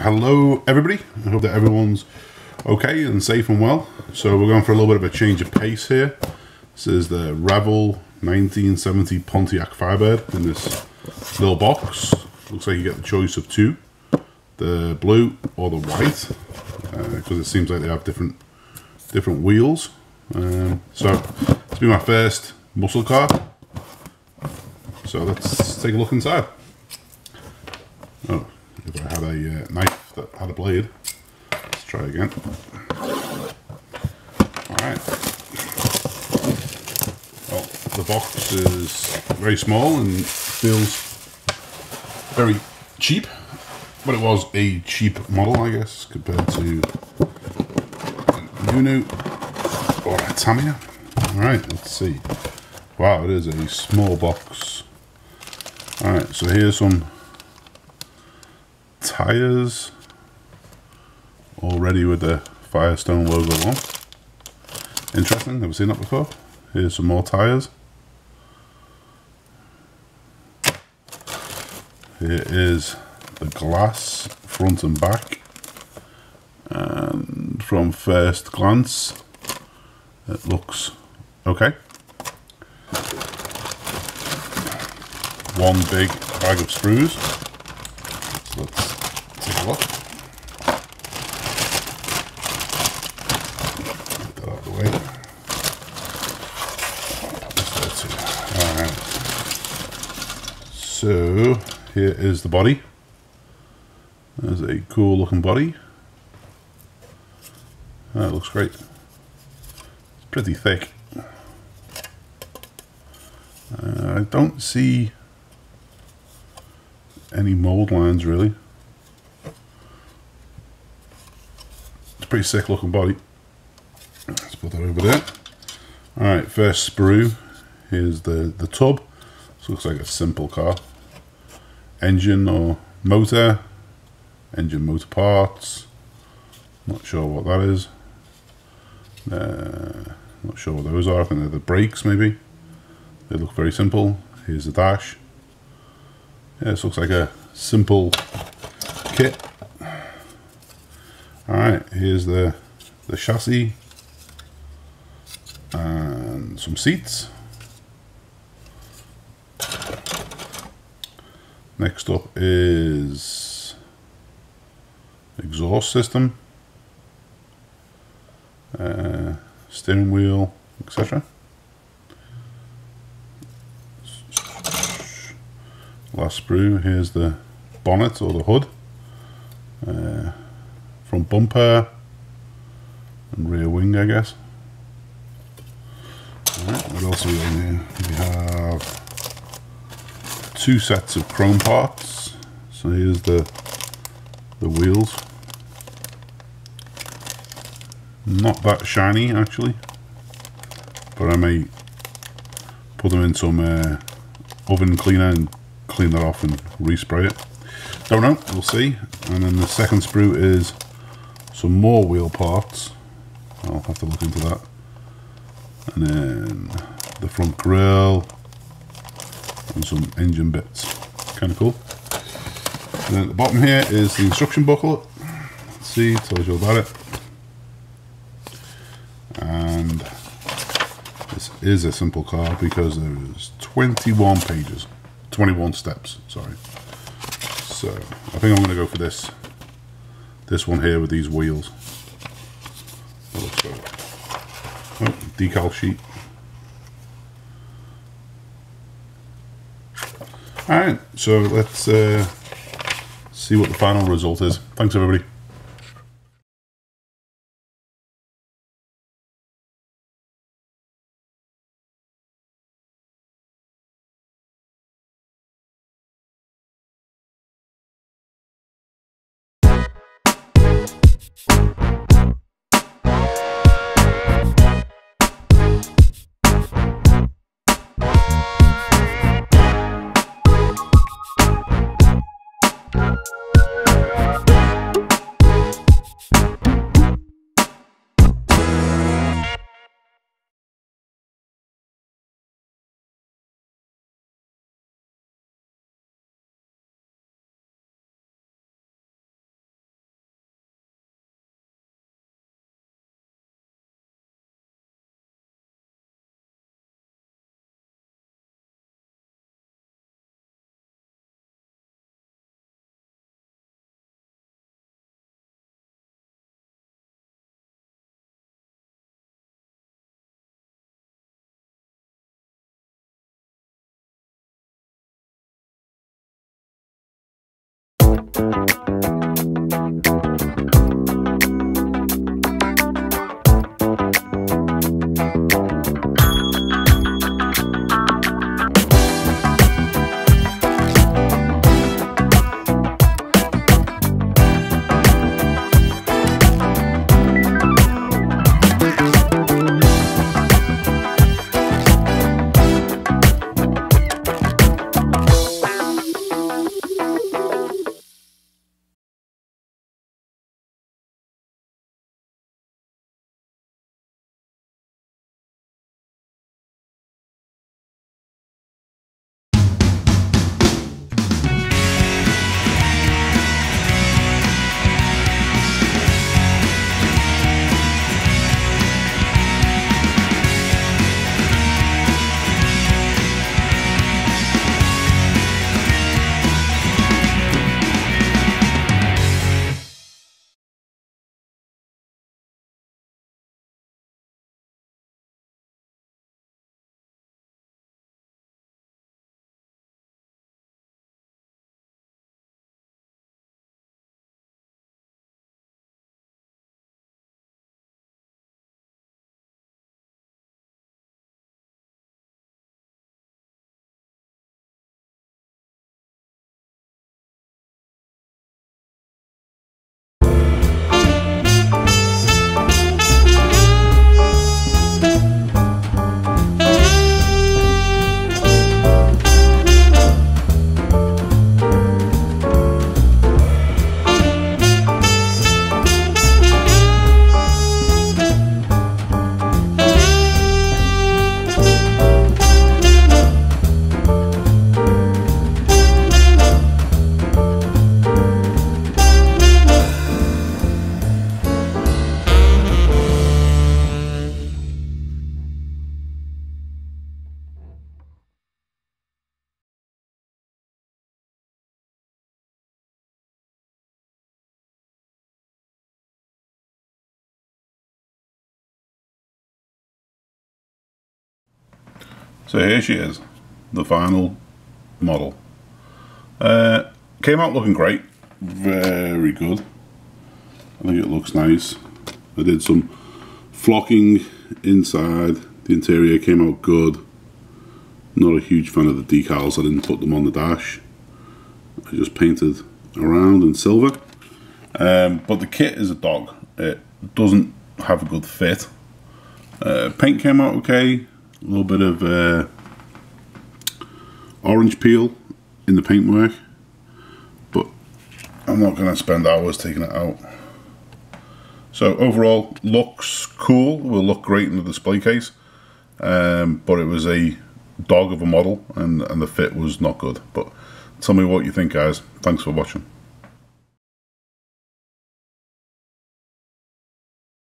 hello everybody. I hope that everyone's okay and safe and well. So we're going for a little bit of a change of pace here. This is the Revell 1970 Pontiac Firebird in this little box. Looks like you get the choice of two, the blue or the white, because uh, it seems like they have different different wheels. Um, so it's been my first muscle car. So let's take a look inside. Oh, if I had a uh, knife that had a blade. Let's try again. Alright. Well, the box is very small and feels very cheap. But it was a cheap model, I guess, compared to Nunu or a Tamiya. Alright, let's see. Wow, it is a small box. Alright, so here's some tires already with the Firestone logo on. Interesting, never seen that before. Here's some more tires. Here is the glass front and back. And from first glance, it looks okay. One big bag of screws. So here is the body. There's a cool looking body. That looks great. It's pretty thick. Uh, I don't see any mold lines really. It's a pretty sick looking body. Let's put that over there. Alright, first sprue. Here's the, the tub. This looks like a simple car. Engine or motor. Engine motor parts. Not sure what that is. Uh, not sure what those are. I think they're the brakes maybe. They look very simple. Here's the dash. Yeah, this looks like a simple kit. Alright, here's the, the chassis and some seats. Next up is exhaust system, uh, steering wheel, etc. last sprue here's the bonnet or the hood uh, front bumper and rear wing I guess. Right, what else we in here? We have two sets of chrome parts. So here's the the wheels. Not that shiny actually. But I may put them in some uh, oven cleaner and clean that off and respray it. Don't know, we'll see. And then the second sprue is some more wheel parts. I'll have to look into that. And then the front grille and some engine bits. Kind of cool. And then at the bottom here is the instruction booklet. Let's see, tells you about it. And this is a simple car because there is 21 pages. 21 steps, sorry. So, I think I'm going to go for this. This one here with these wheels. Oh, decal sheet. Alright, so let's uh, see what the final result is. Thanks everybody. So here she is, the final model. Uh, came out looking great, very good. I think it looks nice. I did some flocking inside. The interior came out good. Not a huge fan of the decals. I didn't put them on the dash. I just painted around in silver. Um, but the kit is a dog. It doesn't have a good fit. Uh, paint came out okay. A little bit of uh, orange peel in the paintwork. But I'm not going to spend hours taking it out. So overall, looks cool. Will look great in the display case. Um, but it was a dog of a model and, and the fit was not good. But tell me what you think, guys. Thanks for watching.